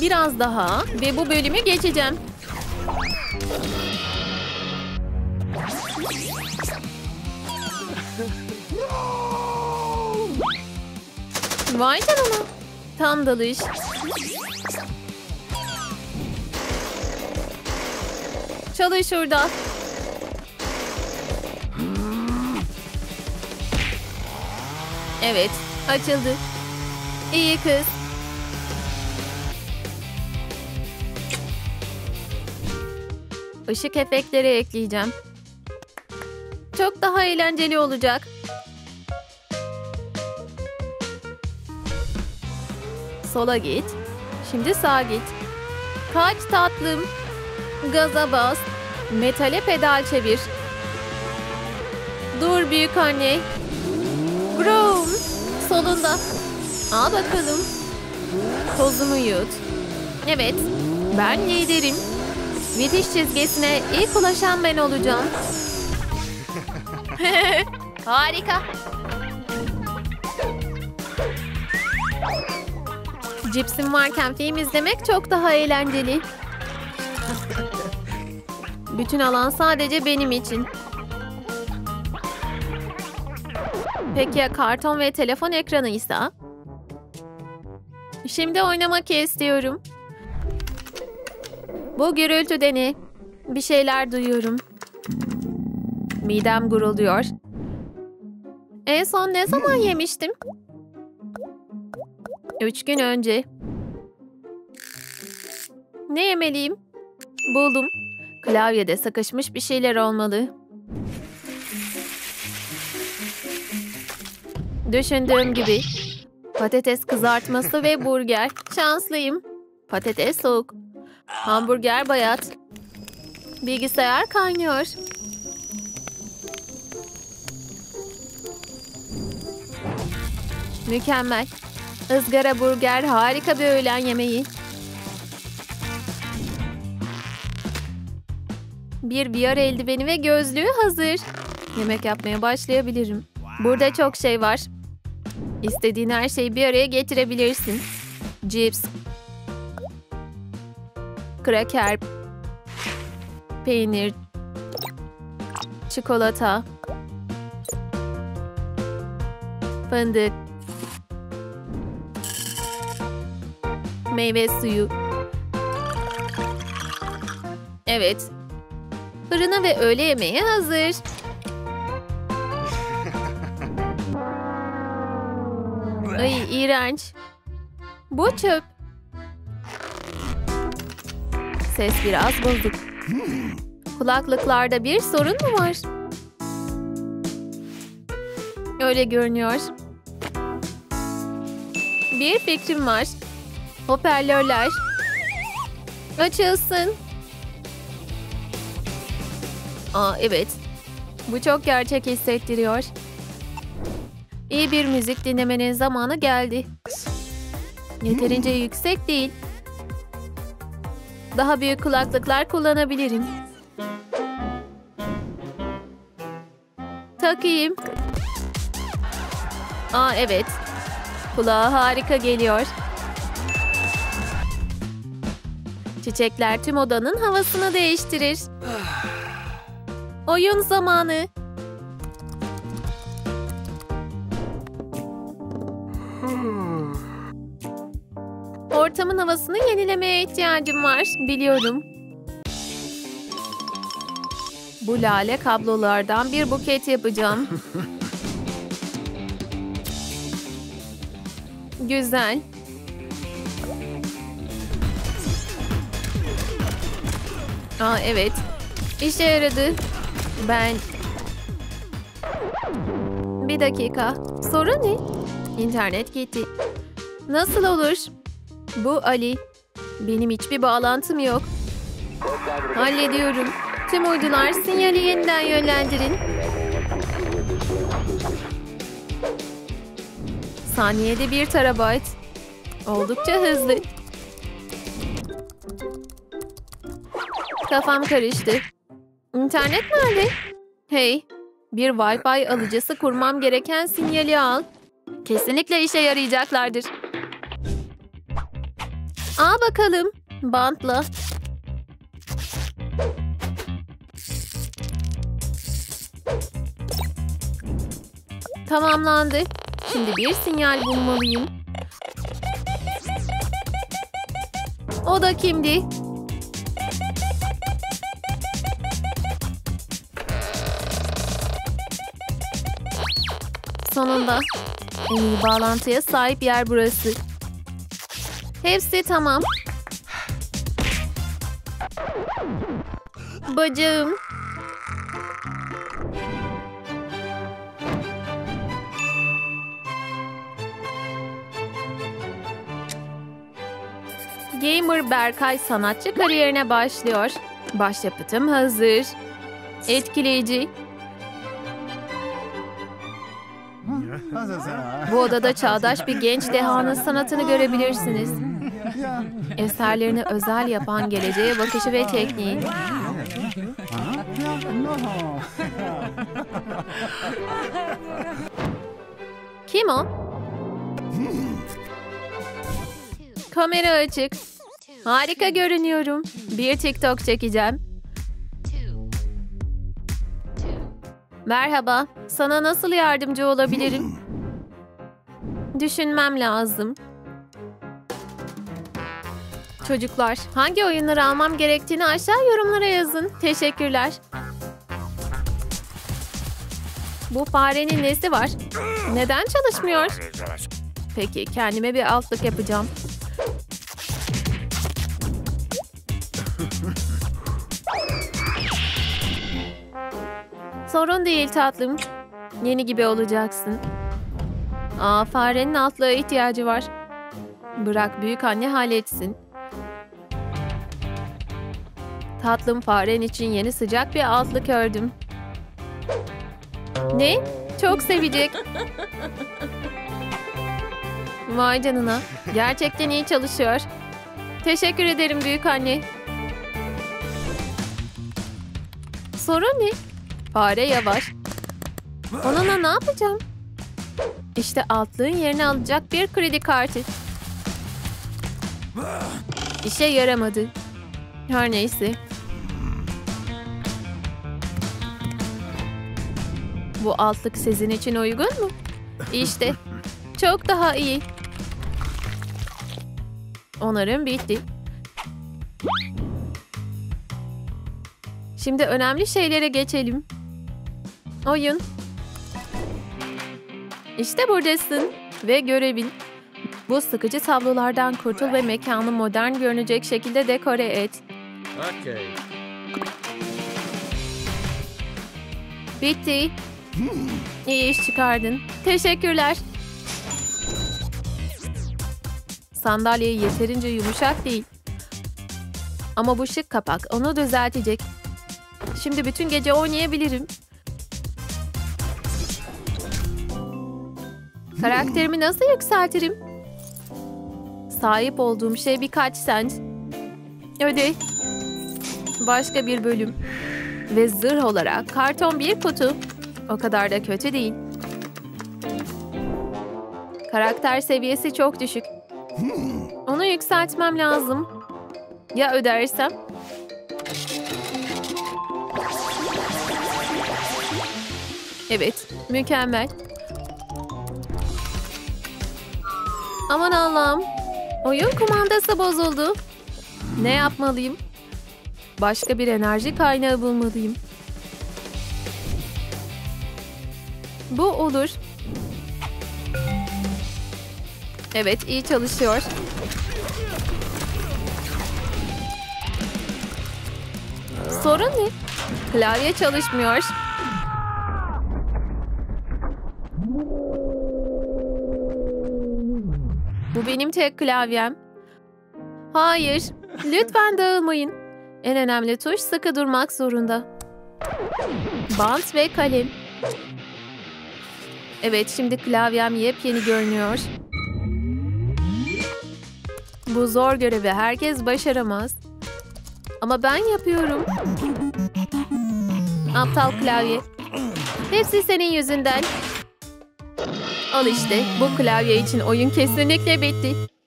Biraz daha ve bu bölümü geçeceğim. Vay canına. Tam dalış. Çalış şurada. Evet, açıldı. İyi kız. Işık efektleri ekleyeceğim. Çok daha eğlenceli olacak. Sola git. Şimdi sağa git. Kaç tatlım. Gaza bas. Metale pedal çevir. Dur büyük anne. Broom. Solunda. Al bakalım. Tozumu yut. Evet. Ben liderim. Bitiş çizgisine ilk ulaşan ben olacağım. Harika. Cipsim varken film izlemek çok daha eğlenceli. Bütün alan sadece benim için. Peki ya karton ve telefon ekranıysa? Şimdi oynamak istiyorum. Bu gürültü de ne? Bir şeyler duyuyorum. Midem gurulduyor. En son ne zaman yemiştim? Üç gün önce. Ne yemeliyim? Buldum. Klavyede sıkışmış bir şeyler olmalı. Düşündüğüm gibi. Patates kızartması ve burger. Şanslıyım. Patates soğuk. Hamburger bayat. Bilgisayar kaynıyor. Mükemmel. Izgara burger harika bir öğlen yemeği. Bir VR eldiveni ve gözlüğü hazır. Yemek yapmaya başlayabilirim. Burada çok şey var. İstediğin her şeyi bir araya getirebilirsin. Cips, kraker, peynir, çikolata, fındık, meyve suyu. Evet. Fırına ve öğle yemeği hazır. Ay iğrenç. Bu çöp. Ses biraz bozuk. Kulaklıklarda bir sorun mu var? Öyle görünüyor. Bir fikrim var. Hoparlörler. Açılsın. Aa evet. Bu çok gerçek hissettiriyor. İyi bir müzik dinlemenin zamanı geldi. Yeterince yüksek değil. Daha büyük kulaklıklar kullanabilirim. Takayım. Aa evet. Kulağa harika geliyor. Çiçekler tüm odanın havasını değiştirir. Oyun zamanı. Ortamın havasını yenilemeye ihtiyacım var. Biliyorum. Bu lale kablolardan bir buket yapacağım. Güzel. Aa evet. İşe yaradı. Ben... Bir dakika. Sorun ne? İnternet gitti. Nasıl olur? Bu Ali. Benim hiçbir bağlantım yok. Hallediyorum. Tüm uydular sinyali yeniden yönlendirin. Saniyede bir terabayt. Oldukça hızlı. Kafam karıştı. İnternet nerede? Hey, bir Wi-Fi alıcısı kurmam gereken sinyali al. Kesinlikle işe yarayacaklardır. Al bakalım. Bantla. Tamamlandı. Şimdi bir sinyal bulmalıyım. O da kimdi? Sonunda en iyi bağlantıya sahip yer burası. Hepsi tamam. Bacağım. Gamer Berkay sanatçı kariyerine başlıyor. Başyapıtım hazır. Etkileyici. Bu odada çağdaş bir genç dehanın sanatını görebilirsiniz. Eserlerini özel yapan geleceğe bakışı ve tekniği. Kim o? Kamera açık. Harika görünüyorum. Bir TikTok çekeceğim. Merhaba. Sana nasıl yardımcı olabilirim? Düşünmem lazım. Çocuklar, hangi oyunları almam gerektiğini aşağı yorumlara yazın. Teşekkürler. Bu farenin nesi var? Neden çalışmıyor? Peki, kendime bir altlık yapacağım. Sorun değil tatlım. Yeni gibi olacaksın. Aa, farenin altlığa ihtiyacı var. Bırak büyük anne halletsin. Tatlım faren için yeni sıcak bir altlık ördüm. Ne? Çok sevecek. Vay canına. Gerçekten iyi çalışıyor. Teşekkür ederim büyük anne. Sorun ne? Fare yavaş. Onunla ne yapacağım? İşte altlığın yerini alacak bir kredi kartı. İşe yaramadı. Her neyse. Bu altlık sizin için uygun mu? İşte. Çok daha iyi. Onarım bitti. Şimdi önemli şeylere geçelim. Oyun. İşte buradasın ve görevin. Bu sıkıcı tablolardan kurtul ve mekanı modern görünecek şekilde dekore et. Okay. Bitti. İyi iş çıkardın. Teşekkürler. Sandalye yeterince yumuşak değil. Ama bu şık kapak onu düzeltecek. Şimdi bütün gece oynayabilirim. Karakterimi nasıl yükseltirim? Sahip olduğum şey birkaç sent. Öde. Başka bir bölüm. Ve zırh olarak karton bir kutu. O kadar da kötü değil. Karakter seviyesi çok düşük. Onu yükseltmem lazım. Ya ödersem? Evet, mükemmel. Aman Allah'ım. Oyun kumandası bozuldu. Ne yapmalıyım? Başka bir enerji kaynağı bulmalıyım. Bu olur. Evet, iyi çalışıyor. Sorun ne? Klavye çalışmıyor. Bu benim tek klavyem. Hayır, lütfen dağılmayın. En önemli tuş sıkı durmak zorunda. Bant ve kalem. Evet, şimdi klavyem yepyeni görünüyor. Bu zor görevi herkes başaramaz. Ama ben yapıyorum. Aptal klavye. Hepsi senin yüzünden. Al işte bu klavye için oyun kesinlikle bitti.